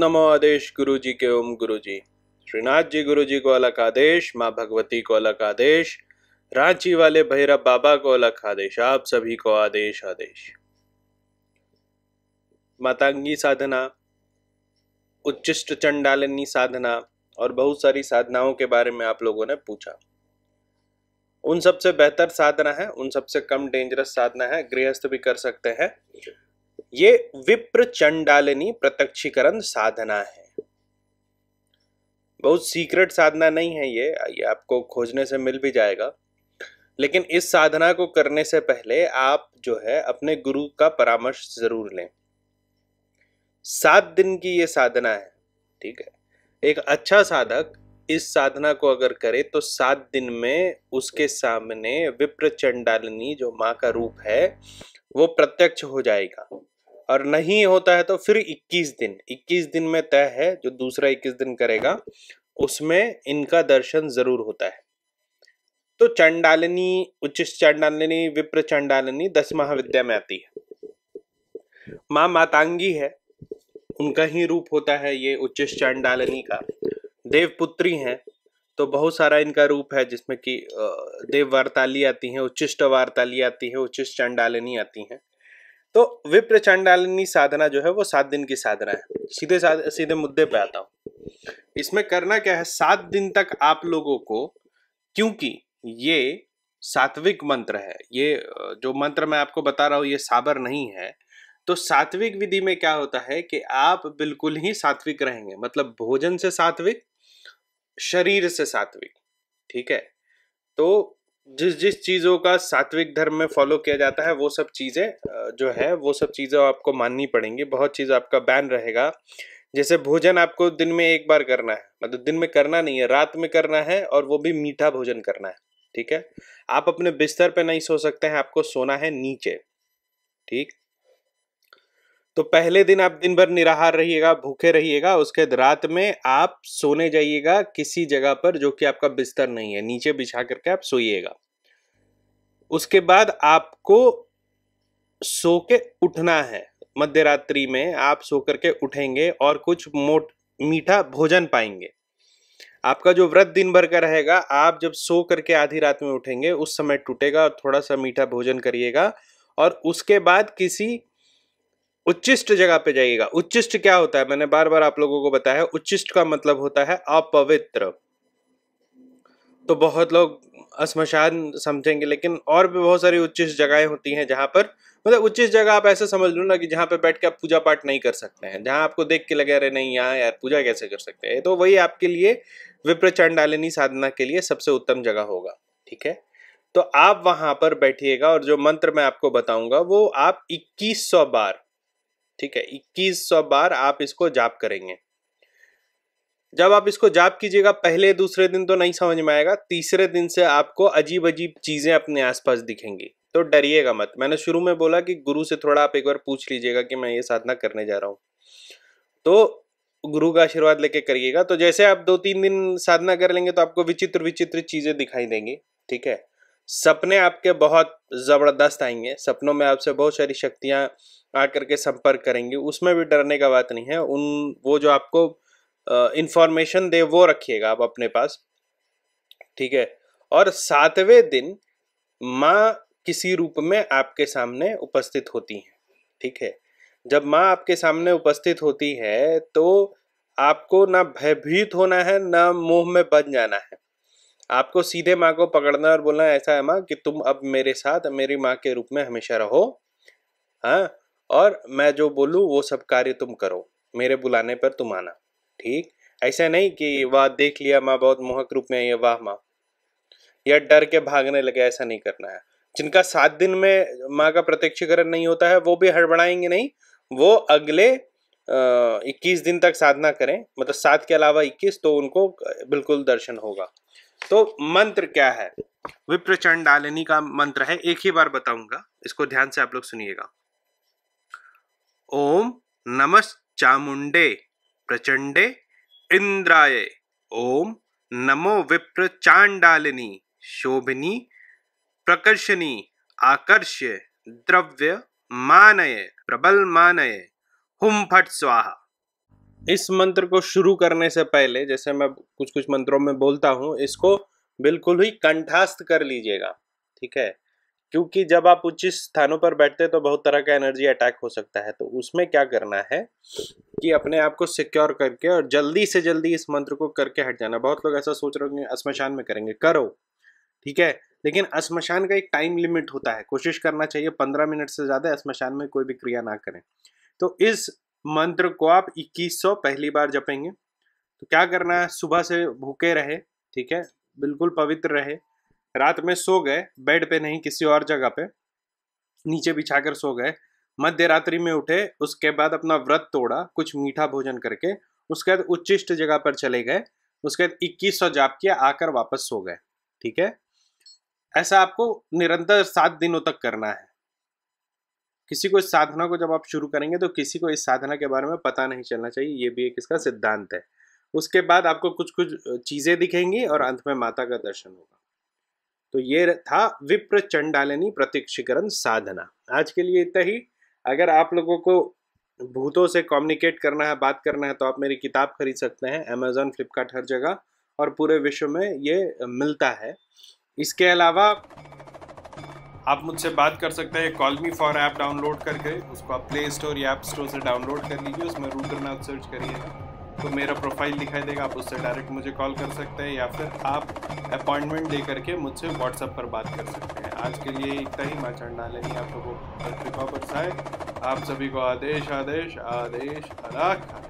नमो आदेश गुरु जी के ओम गुरु जी श्रीनाथ जी गुरु जी को अलग आदेश, माँ भगवती को अलग आदेश, रांची वाले भैरव बाबा को अलग आदेश, आप सभी को आदेश आदेश। मातांगी साधना, उच्चिष्ट चंडालिनी साधना और बहुत सारी साधनाओं के बारे में आप लोगों ने पूछा। उन सबसे बेहतर साधना है, उन सबसे कम डेंजरस साधना है, गृहस्थ भी कर सकते हैं। ये विप्र चंडालिनी प्रत्यक्षीकरण साधना है। बहुत सीक्रेट साधना नहीं है ये ये आपको खोजने से मिल भी जाएगा। लेकिन इस साधना को करने से पहले आप जो है अपने गुरु का परामर्श ज़रूर लें। सात दिन की ये साधना है, ठीक है? एक अच्छा साधक इस साधना को अगर करे तो सात दिन में उसके सामने विप्र चंडालिनी जो माँ का रूप है, वो प्रत्यक्ष हो जाएगा। और नहीं होता है तो फिर 21 दिन 21 दिन में तय है, जो दूसरा 21 दिन करेगा, उसमें इनका दर्शन ज़रूर होता है। तो चंडालिनी, उच्च चंडालिनी, विप्र चंडालिनी दस महाविद्या में आती है। माँ मातांगी है, उनका ही रूप होता है ये उच्च चंडालिनी का। देवपुत्री हैं तो बहुत सारा इनका रूप है, जिसमें कि देव वार्ताली आती हैं, उच्चिष्ट वार्ताली आती है, उच्चिष्ट चंडालिनी आती हैं। तो विप्र चंडालिनी साधना जो है वो सात दिन की साधना है। सीधे सीधे मुद्दे पे आता हूँ। इसमें करना क्या है? सात दिन तक आप लोगों को, क्योंकि ये सात्विक मंत्र है, ये, जो मंत्र मैं आपको बता रहा हूँ, ये साबर नहीं है। तो सात्विक विधि में क्या होता है कि आप बिल्कुल ही सात्विक रहेंगे मतलब भोजन से सात्विक, शरीर से सात्विक, ठीक है? तो जिस जिस चीज़ों का सात्विक धर्म में फॉलो किया जाता है, वो सब चीज़ें जो है, वो सब चीज़ें आपको माननी पड़ेंगी। बहुत चीज़ आपका बैन रहेगा। जैसे भोजन आपको दिन में एक बार करना है मतलब दिन में करना नहीं है, रात में करना है और वो भी मीठा भोजन करना है, ठीक है? आप अपने बिस्तर पे नहीं सो सकते हैं, आपको सोना है नीचे, ठीक? तो पहले दिन आप दिन भर निराहार रहिएगा, भूखे रहिएगा, उसके रात में आप सोने जाइएगा किसी जगह पर जो कि आपका बिस्तर नहीं है, नीचे बिछा करके आप सोइएगा। उसके बाद आपको सो के उठना है मध्य रात्रि में आप सो करके उठेंगे और कुछ मोट, मीठा भोजन पाएँगे। आपका जो व्रत दिन भर का रहेगा, आप जब सो करके आधी रात में उठेंगे, उस समय टूटेगा और थोड़ा सा मीठा भोजन करिएगा और उसके बाद किसी उच्चिष्ट जगह पे जाइएगा। उच्चिष्ट क्या होता है? मैंने बार बार आप लोगों को बताया, उच्चिष्ट का मतलब होता है अपवित्र। तो बहुत लोग असमशान समझेंगे, लेकिन और भी बहुत सारी उच्चिष्ट जगहें होती हैं जहाँ पर मतलब उच्चिष्ट जगह आप ऐसे समझ लो ना कि जहाँ पे बैठ के आप पूजा पाठ नहीं कर सकते हैं। जहाँ आपको देख के लगे, अरे नहीं यहाँ यार पूजा कैसे कर सकते हैं? तो वही आपके लिए विप्र चंडालिनी साधना के लिए सबसे उत्तम जगह होगा, ठीक है? तो आप वहाँ पर बैठिएगा और जो मंत्र मैं आपको बताऊँगा, वो आप 2100 बार ठीक है 2100 बार आप इसको जाप करेंगे। जब आप इसको जाप कीजिएगा, पहले दूसरे दिन तो नहीं समझ में आएगा, तीसरे दिन से आपको अजीब अजीब चीज़ें अपने आसपास दिखेंगी। तो डरिएगा मत। मैंने शुरू में बोला कि गुरु से थोड़ा आप एक बार पूछ लीजिएगा कि मैं ये साधना करने जा रहा हूँ। तो गुरु का आशीर्वाद लेके करिएगा। तो जैसे आप दो तीन दिन साधना कर लेंगे तो आपको विचित्र विचित्र चीज़ें दिखाई देंगी। ठीक है? सपने आपके बहुत ज़बरदस्त आएँगे। सपनों में आपसे बहुत सारी शक्तियाँ आकर के संपर्क करेंगी। उसमें भी डरने का बात नहीं है। उन, वो जो आपको इंफॉर्मेशन दे, वो रखिएगा आप अपने पास। ठीक है? और सातवें दिन माँ किसी रूप में आपके सामने उपस्थित होती हैं। ठीक है? जब माँ आपके सामने उपस्थित होती है तो आपको ना भयभीत होना है, ना मोह में बन जाना है। आपको सीधे माँ को पकड़ना और बोलना ऐसा है माँ कि तुम अब मेरे साथ, मेरी माँ के रूप में हमेशा रहो। हाँ? और मैं जो बोलूँ, वो सब कार्य तुम करो। मेरे बुलाने पर तुम आना। ठीक? ऐसा नहीं कि वाह, देख लिया माँ, बहुत मोहक रूप में ये वाह माँ। या डर के भागने लगे, ऐसा नहीं करना है। जिनका सात दिन में माँ का प्रत्यक्षीकरण नहीं होता है, वो भी हड़बड़ाएँगे नहीं। वो अगले इक्कीस दिन तक साधना करें। मतलब सात के अलावा इक्कीस तो उनको बिल्कुल दर्शन होगा। तो मंत्र क्या है? विप्र चंडालिनी का मंत्र है। एक ही बार बताऊँगा। इसको ध्यान से आप लोग सुनिएगा। ओम नमः चामुंडे प्रचंडे इंद्राय। ओम नमो विप्र चांडालिनी शोभिनी प्रकर्षणी आकर्ष्य द्रव्य मानय प्रबल मानय हुम फट स्वाहा। इस मंत्र को शुरू करने से पहले, जैसे मैं कुछ कुछ मंत्रों में बोलता हूँ, इसको बिल्कुल ही कंठास्थ कर लीजिएगा, ठीक है? क्योंकि जब आप उच्च स्थानों पर बैठते हैं तो बहुत तरह का एनर्जी अटैक हो सकता है। तो उसमें क्या करना है कि अपने आप को सिक्योर करके और जल्दी से जल्दी इस मंत्र को करके हट जाना। बहुत लोग ऐसा सोच रहे होंगे स्मशान में करेंगे, करो, ठीक है? लेकिन स्मशान का एक टाइम लिमिट होता है। कोशिश करना चाहिए, पंद्रह मिनट से ज़्यादा स्मशान में कोई भी क्रिया ना करें। तो इस मंत्र को आप 2100 पहली बार जपेंगे। तो क्या करना है? सुबह से भूखे रहे, ठीक है? बिल्कुल पवित्र रहे। रात में सो गए, बेड पे नहीं, किसी और जगह पे। नीचे बिछाकर सो गए। मध्य रात्रि में उठे, उसके बाद अपना व्रत तोड़ा, कुछ मीठा भोजन करके। उसके बाद उच्चिष्ट जगह पर चले गए। उसके बाद इक्कीस सौ जाप किया, आकर वापस सो गए, ठीक है? ऐसा आपको निरंतर सात दिनों तक करना है। किसी को इस साधना को जब आप शुरू करेंगे तो किसी को इस साधना के बारे में पता नहीं चलना चाहिए, ये भी एक इसका सिद्धांत है। उसके बाद आपको कुछ कुछ चीज़ें दिखेंगी और अंत में माता का दर्शन होगा। तो ये था विप्र चंडालिनी प्रतीक्षीकरण साधना। आज के लिए इतना ही। अगर आप लोगों को भूतों से कम्युनिकेट करना है, बात करना है तो आप मेरी किताब खरीद सकते हैं अमेजोन फ्लिपकार्ट हर जगह, और पूरे विश्व में ये मिलता है। इसके अलावा आप मुझसे बात कर सकते हैं call me for app download करके, उसको आप प्ले स्टोर या ऐप स्टोर से डाउनलोड कर लीजिए, उसमें रूटरनाथ सर्च करिएगा तो मेरा प्रोफ़ाइल दिखाई देगा, आप उससे डायरेक्ट मुझे कॉल कर सकते हैं, या फिर आप अपॉइंटमेंट दे करके मुझसे व्हाट्सएप पर बात कर सकते हैं। आज के लिए इतना ही, मैं चढ़ डालेंगे आप लोगों को कृपा बरसाए आप सभी को आदेश आदेश आदेश अलाख